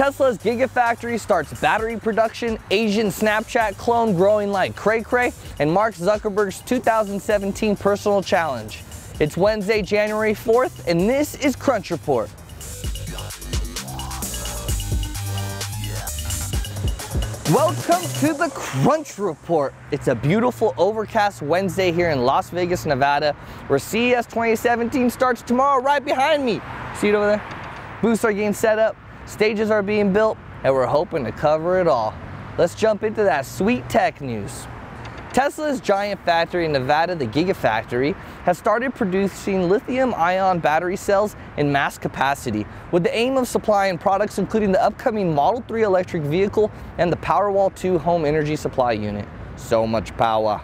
Tesla's Gigafactory starts battery production, Asian Snapchat clone growing like cray cray, and Mark Zuckerberg's 2017 personal challenge. It's Wednesday, January 4th, and this is Crunch Report. Welcome to the Crunch Report. It's a beautiful overcast Wednesday here in Las Vegas, Nevada, where CES 2017 starts tomorrow right behind me. See it over there? Booths are getting set up, stages are being built, and we're hoping to cover it all. Let's jump into that sweet tech news. Tesla's giant factory in Nevada, the Gigafactory, has started producing lithium-ion battery cells in mass capacity with the aim of supplying products including the upcoming Model 3 electric vehicle and the Powerwall 2 home energy supply unit. So much power.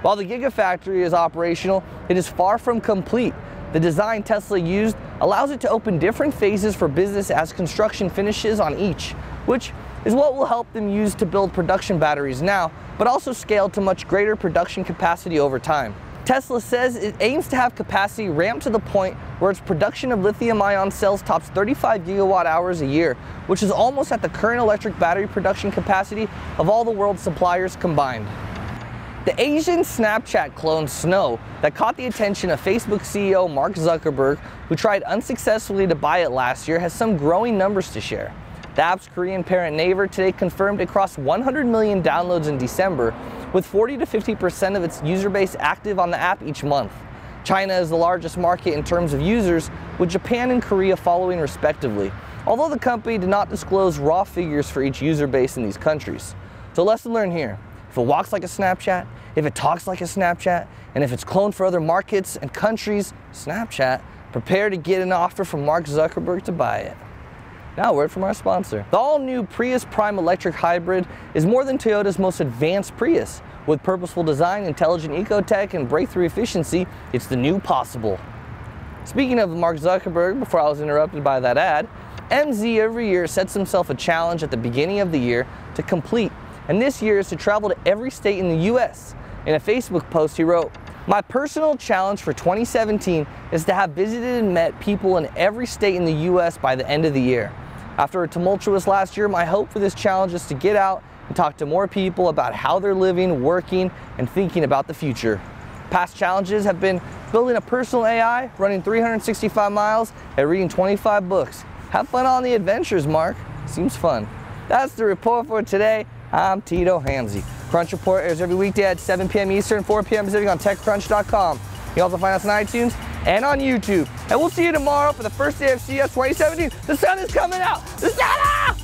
While the Gigafactory is operational, it is far from complete. The design Tesla used allows it to open different phases for business as construction finishes on each, which is what will help them use to build production batteries now, but also scale to much greater production capacity over time. Tesla says it aims to have capacity ramped to the point where its production of lithium ion cells tops 35 gigawatt hours a year, which is almost at the current electric battery production capacity of all the world's suppliers combined. The Asian Snapchat clone Snow that caught the attention of Facebook CEO Mark Zuckerberg, who tried unsuccessfully to buy it last year, has some growing numbers to share. The app's Korean parent Naver today confirmed it crossed 100 million downloads in December, with 40 to 50% of its user base active on the app each month. China is the largest market in terms of users, with Japan and Korea following respectively, although the company did not disclose raw figures for each user base in these countries. So lesson learned here. If it walks like a Snapchat, if it talks like a Snapchat, and if it's cloned for other markets and countries, Snapchat, prepare to get an offer from Mark Zuckerberg to buy it. Now, word from our sponsor. The all-new Prius Prime Electric Hybrid is more than Toyota's most advanced Prius. With purposeful design, intelligent eco-tech, and breakthrough efficiency, it's the new possible. Speaking of Mark Zuckerberg, before I was interrupted by that ad, MZ every year sets himself a challenge at the beginning of the year to complete, and this year is to travel to every state in the US. In a Facebook post, he wrote, my personal challenge for 2017 is to have visited and met people in every state in the US by the end of the year. After a tumultuous last year, my hope for this challenge is to get out and talk to more people about how they're living, working, and thinking about the future. Past challenges have been building a personal AI, running 365 miles, and reading 25 books. Have fun on the adventures, Mark. Seems fun. That's the report for today. I'm Tito Hamze. Crunch Report airs every weekday at 7 p.m. Eastern, 4 p.m. Pacific on TechCrunch.com. You can also find us on iTunes and on YouTube. And we'll see you tomorrow for the first day of CES 2017. The sun is coming out. The sun out!